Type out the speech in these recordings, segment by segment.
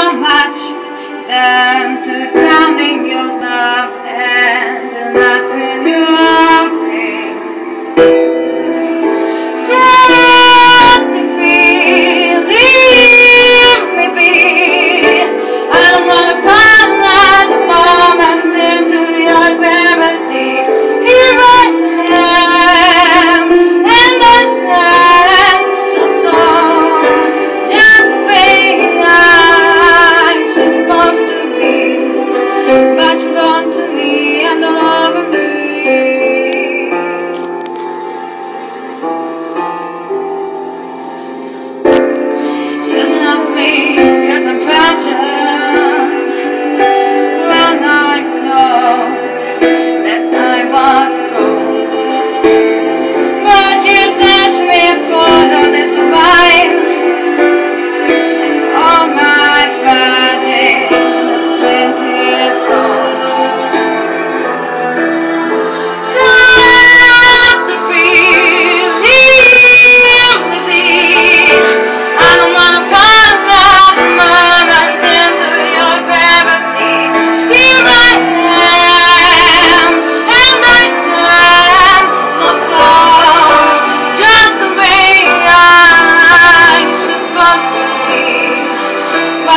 so much drown in your love. me, cause I'm fragile.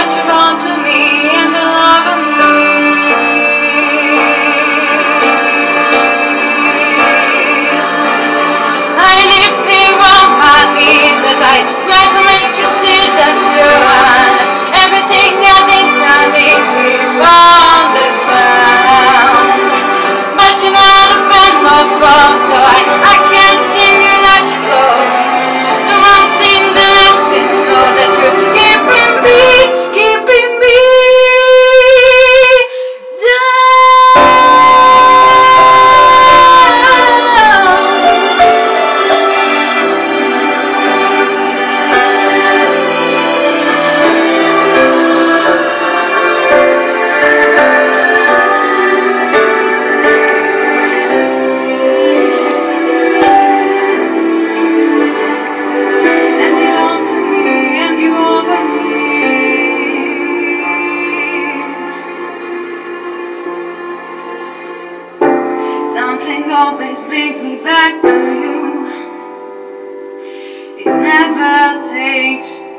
that you're onto me and the love of me. always brings me back to you. It never takes